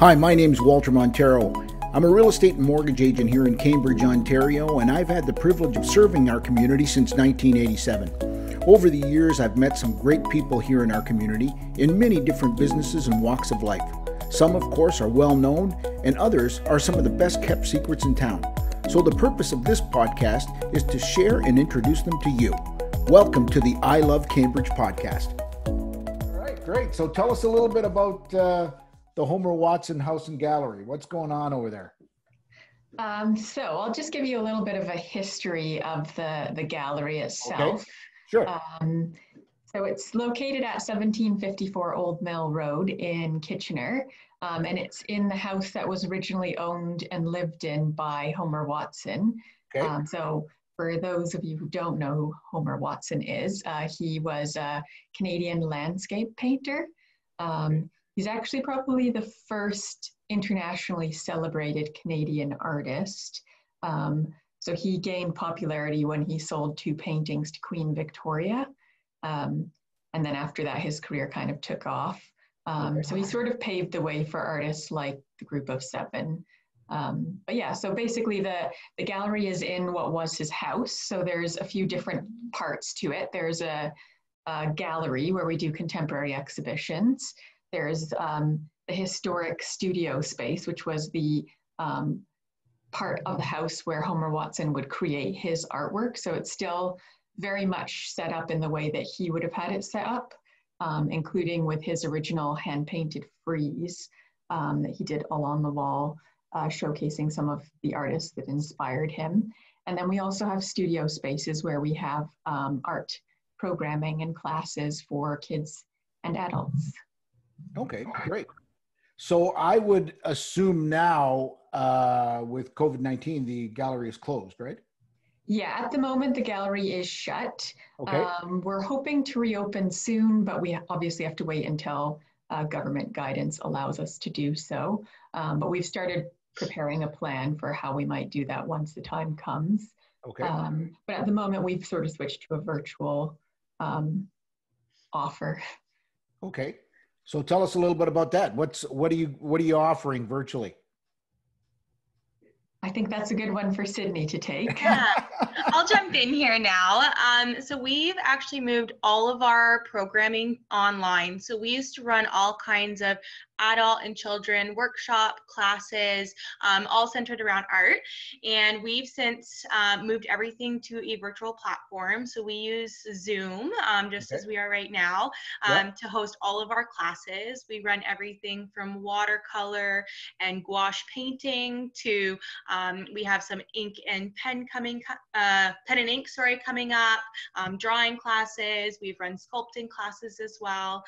Hi, my name is Walter Montero. I'm a real estate and mortgage agent here in Cambridge, Ontario, and I've had the privilege of serving our community since 1987. Over the years, I've met some great people here in our community in many different businesses and walks of life. Some, of course, are well known, and others are some of the best kept secrets in town. So, the purpose of this podcast is to share and introduce them to you. Welcome to the I Love Cambridge podcast. All right, great. So, tell us a little bit about. Uh, the Homer Watson House and Gallery. What's going on over there? Um, so I'll just give you a little bit of a history of the, the gallery itself. Okay. Sure. Um, so it's located at 1754 Old Mill Road in Kitchener, um, and it's in the house that was originally owned and lived in by Homer Watson. Okay. Um, so for those of you who don't know who Homer Watson is, uh, he was a Canadian landscape painter. Um, He's actually probably the first internationally celebrated Canadian artist. Um, so he gained popularity when he sold two paintings to Queen Victoria. Um, and then after that, his career kind of took off. Um, so he sort of paved the way for artists like the Group of Seven. Um, but yeah, so basically the, the gallery is in what was his house. So there's a few different parts to it. There's a, a gallery where we do contemporary exhibitions. There's um, the historic studio space, which was the um, part of the house where Homer Watson would create his artwork. So it's still very much set up in the way that he would have had it set up, um, including with his original hand painted frieze um, that he did along the wall, uh, showcasing some of the artists that inspired him. And then we also have studio spaces where we have um, art programming and classes for kids and adults. Okay, great. So I would assume now uh, with COVID 19, the gallery is closed, right? Yeah, at the moment, the gallery is shut. Okay. Um, we're hoping to reopen soon, but we obviously have to wait until uh, government guidance allows us to do so. Um, but we've started preparing a plan for how we might do that once the time comes. Okay. Um, but at the moment, we've sort of switched to a virtual um, offer. Okay. So tell us a little bit about that. What's what are you what are you offering virtually? I think that's a good one for Sidney to take. Yeah, I'll jump in here now. Um, so we've actually moved all of our programming online. So we used to run all kinds of adult and children workshop classes, um, all centered around art. And we've since um, moved everything to a virtual platform. So we use Zoom, um, just okay. as we are right now, yep. Um, to host all of our classes. We run everything from watercolor and gouache painting to um, we have some ink and pen coming, uh, pen and ink, sorry, coming up, um, drawing classes. We've run sculpting classes as well.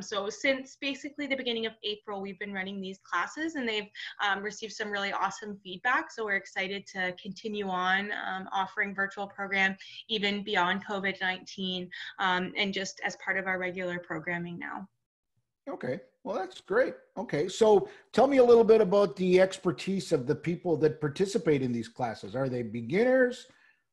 so since basically the beginning of April, April, we've been running these classes and they've um, received some really awesome feedback. So we're excited to continue on um, offering virtual program even beyond COVID-19 um, and just as part of our regular programming now. Okay, well, that's great. Okay, so tell me a little bit about the expertise of the people that participate in these classes. Are they beginners?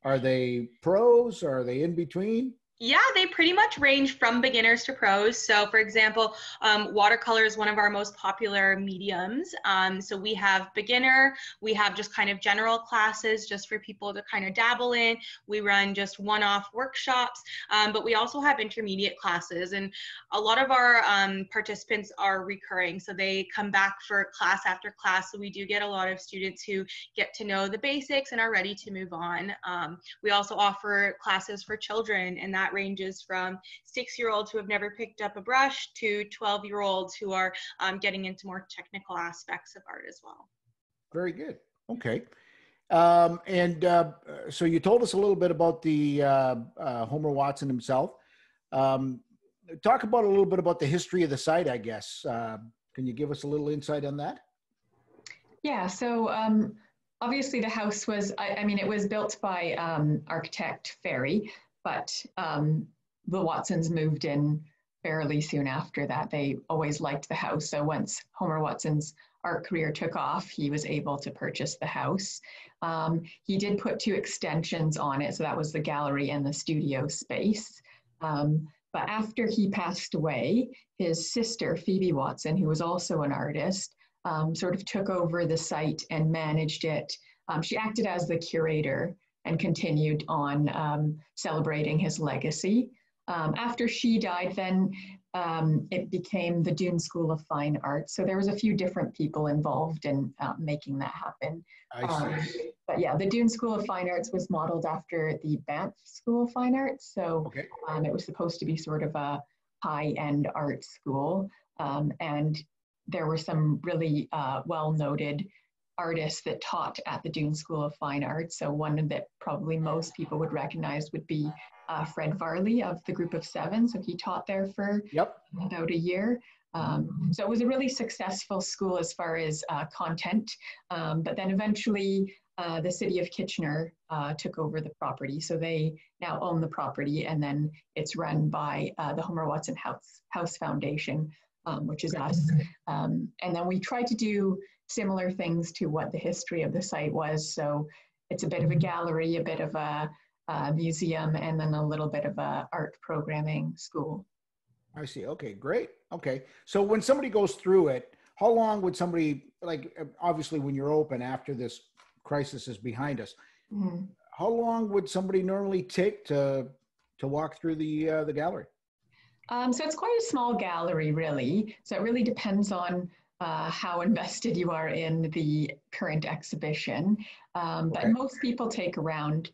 Are they pros? Are they in between? Yeah, they pretty much range from beginners to pros. So, for example, um, watercolor is one of our most popular mediums. Um, so, we have beginner, we have just kind of general classes just for people to kind of dabble in. We run just one off workshops, um, but we also have intermediate classes. And a lot of our um, participants are recurring. So, they come back for class after class. So, we do get a lot of students who get to know the basics and are ready to move on. Um, we also offer classes for children, and that that ranges from six year olds who have never picked up a brush to 12 year olds who are um, getting into more technical aspects of art as well. Very good. Okay. Um, and uh, so you told us a little bit about the uh, uh, Homer Watson himself. Um, talk about a little bit about the history of the site, I guess. Uh, can you give us a little insight on that? Yeah, so um, obviously the house was, I, I, mean, it was built by um, architect Ferry, but um, the Watsons moved in fairly soon after that. They always liked the house. So once Homer Watson's art career took off, he was able to purchase the house. Um, he did put two extensions on it. So that was the gallery and the studio space. Um, but after he passed away, his sister, Phoebe Watson, who was also an artist, um, sort of took over the site and managed it. Um, she acted as the curator and continued on um, celebrating his legacy. Um, after she died, then um, it became the Doon School of Fine Arts. So there was a few different people involved in uh, making that happen. See. but yeah, the Doon School of Fine Arts was modeled after the Banff School of Fine Arts. So Okay. it was supposed to be sort of a high-end art school. Um, and there were some really uh, well-noted artists that taught at the Doon School of Fine Arts. So one that probably most people would recognize would be uh, Fred Varley of the Group of Seven. So he taught there for Yep. about a year. Um, so it was a really successful school as far as uh, content. Um, but then eventually uh, the city of Kitchener uh, took over the property. So they now own the property and then it's run by uh, the Homer Watson House, House Foundation, um, which is us. Um, and then we try to do similar things to what the history of the site was. So it's a bit of a gallery, a bit of a, a museum, and then a little bit of a art programming school. I see. Okay, great. Okay. So when somebody goes through it, how long would somebody like obviously when you're open after this crisis is behind us, Mhm. how long would somebody normally take to to walk through the uh, the gallery? Um, so it's quite a small gallery, really. So it really depends on uh, how invested you are in the current exhibition. Um, but Okay. most people take around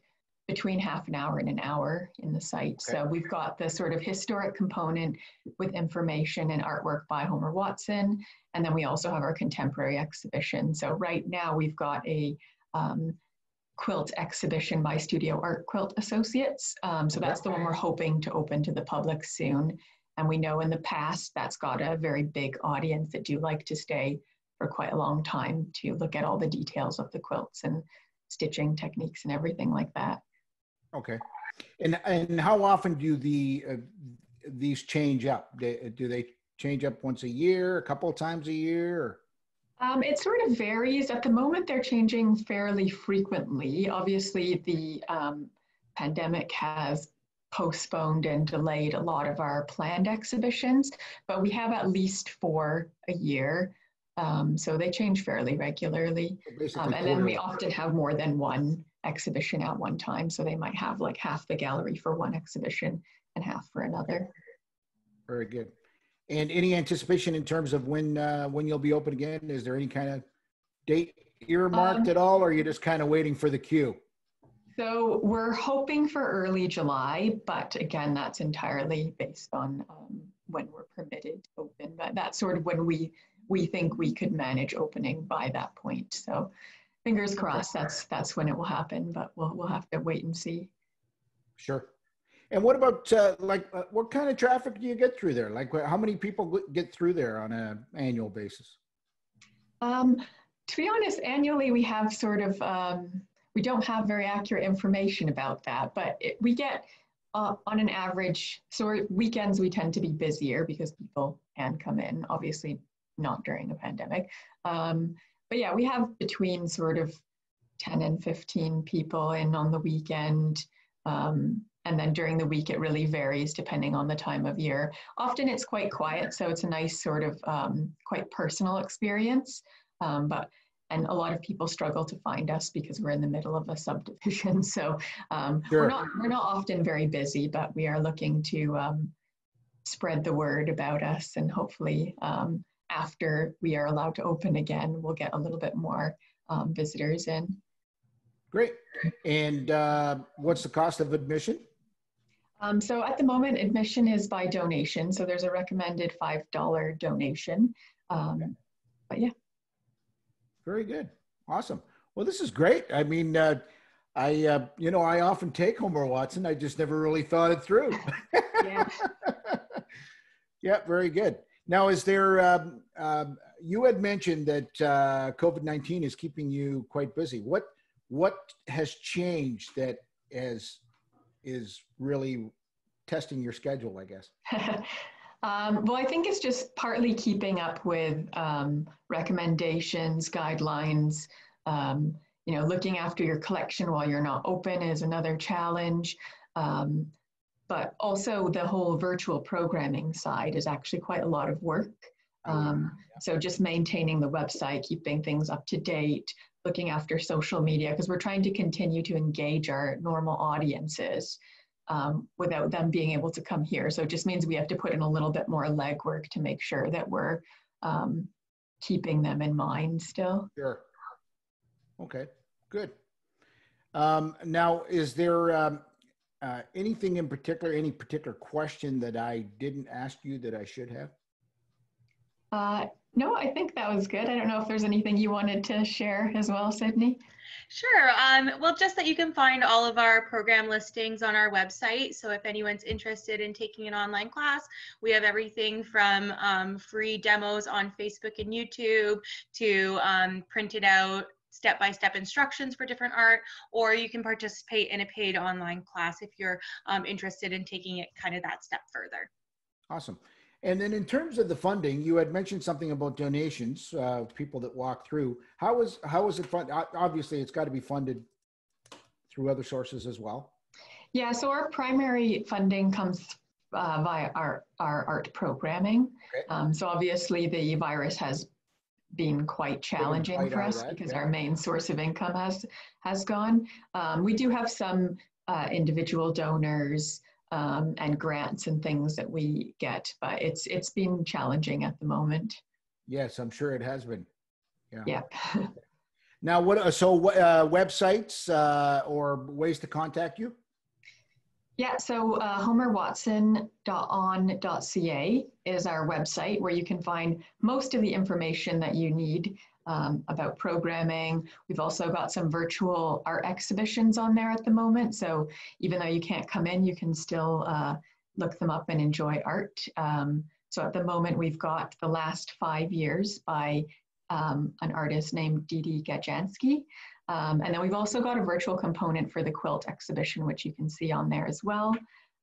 between half an hour and an hour in the site. So we've got the sort of historic component with information and artwork by Homer Watson. And then we also have our contemporary exhibition. So right now we've got a um, quilt exhibition by Studio Art Quilt Associates. Um, so that's the one we're hoping to open to the public soon. And we know in the past that's got a very big audience that do like to stay for quite a long time to look at all the details of the quilts and stitching techniques and everything like that. Okay. And and how often do the uh, these change up? Do, do they change up once a year, a couple of times a year? Um, it sort of varies. At the moment, they're changing fairly frequently. Obviously, the um, pandemic has postponed and delayed a lot of our planned exhibitions, but we have at least four a year. Um, so they change fairly regularly. Um, and then we often have more than one exhibition at one time. So they might have like half the gallery for one exhibition and half for another. Very good. And any anticipation in terms of when uh, when you'll be open again? Is there any kind of date earmarked Um, at all, or are you just kind of waiting for the cue? So we're hoping for early July, but again, that's entirely based on um, when we're permitted to open. But that's sort of when we we think we could manage opening by that point. So fingers crossed, that's that's when it will happen. But we'll we'll have to wait and see. Sure. And what about uh, like uh, what kind of traffic do you get through there? Like how many people get through there on an annual basis? Um, to be honest, annually we have sort of, um, we don't have very accurate information about that, but it, we get uh, on an average, so weekends we tend to be busier because people can come in, obviously not during a pandemic. Um, but yeah, we have between sort of 10 and 15 people in on the weekend. Um, and then during the week, it really varies depending on the time of year. Often it's quite quiet, so it's a nice sort of um, quite personal experience. Um, but and a lot of people struggle to find us because we're in the middle of a subdivision. So um, Sure. we're not we're not often very busy, but we are looking to um, spread the word about us, and hopefully um, after we are allowed to open again, we'll get a little bit more um, visitors in. Great. And uh, what's the cost of admission? Um, so at the moment, admission is by donation. So there's a recommended $5 donation. Um, but yeah, Very good. Awesome. Well, this is great. I mean, uh, I uh, you know I often take Homer Watson. I just never really thought it through. yeah. yeah, very good. Now, is there? Um, um, you had mentioned that uh, COVID nineteen is keeping you quite busy. What what has changed that has is really testing your schedule? I guess. um, well, I think it's just partly keeping up with um, recommendations, guidelines. Um, you know, looking after your collection while you're not open is another challenge. Um, but also, the whole virtual programming side is actually quite a lot of work. Um, so just maintaining the website, keeping things up to date, looking after social media, because we're trying to continue to engage our normal audiences um, without them being able to come here. So it just means we have to put in a little bit more legwork to make sure that we're um, keeping them in mind still. Sure. Okay, good. Um, now, is there um, uh, anything in particular, any particular question that I didn't ask you that I should have? Uh, no, I think that was good. I don't know if there's anything you wanted to share as well, Sidney. Sure. Um, well, just that you can find all of our program listings on our website. So if anyone's interested in taking an online class, we have everything from um, free demos on Facebook and YouTube to um, printed out step-by-step instructions for different art, or you can participate in a paid online class if you're um, interested in taking it kind of that step further. Awesome. And then in terms of the funding, you had mentioned something about donations, uh, people that walk through. How was how was it funded? Obviously, it's got to be funded through other sources as well. Yeah, so our primary funding comes uh, via our, our art programming. Okay. Um, so obviously the virus has been quite challenging for us that, because yeah. our main source of income has has gone. Um, we do have some uh, individual donors um, and grants and things that we get, but it's it's been challenging at the moment. Yes, I'm sure it has been. Yeah. Yeah. now, what? So, uh, websites uh, or ways to contact you? Yeah, so uh, homerwatson.on.ca is our website where you can find most of the information that you need um, about programming. We've also got some virtual art exhibitions on there at the moment. So even though you can't come in, you can still uh, look them up and enjoy art. Um, so at the moment, we've got The Last Five Years by um, an artist named Didi Gajansky. Um, and then we've also got a virtual component for the quilt exhibition, which you can see on there as well.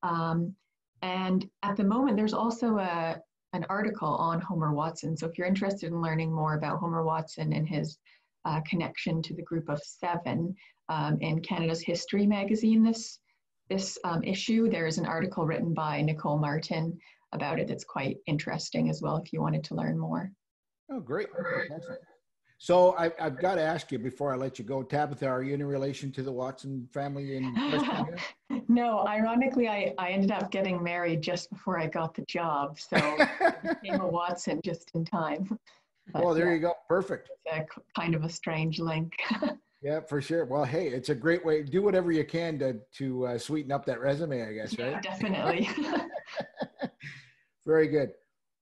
Um, and at the moment, there's also a, an article on Homer Watson. So if you're interested in learning more about Homer Watson and his uh, connection to the group of seven um, in Canada's History magazine this, this um, issue, there is an article written by Nicole Martin about it that's quite interesting as well if you wanted to learn more. Oh, great. Excellent. So I, have got to ask you before I let you go, Tabatha, are you in relation to the Watson family in No, ironically, I, I ended up getting married just before I got the job. So I became a Watson just in time. But, well, there yeah, you go. Perfect. A, kind of a strange link. yeah, for sure. Well, hey, it's a great way. Do whatever you can to, to uh, sweeten up that resume, I guess, right? Definitely. Very good.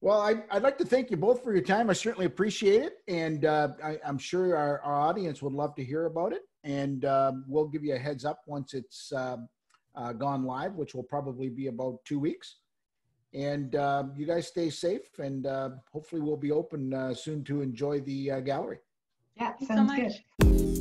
Well, I, would like to thank you both for your time. I certainly appreciate it. And uh, I, am sure our, our, audience would love to hear about it. And um, we'll give you a heads up once it's um, uh, gone live, which will probably be about two weeks. And uh, you guys stay safe, and uh, hopefully, we'll be open uh, soon to enjoy the uh, gallery. Yeah, sounds so good.